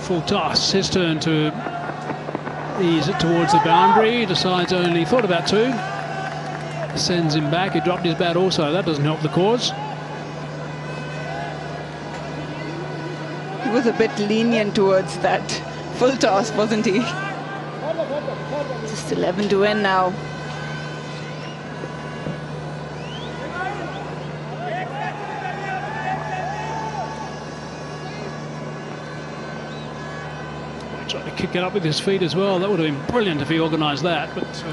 Full toss. His turn to ease it towards the boundary. Decides only thought about two. Sends him back. He dropped his bat also. That doesn't help the cause. He was a bit lenient towards that full toss, wasn't he? Just 11 to win now. Tried to kick it up with his feet as well. That would have been brilliant if he organised that. But. Uh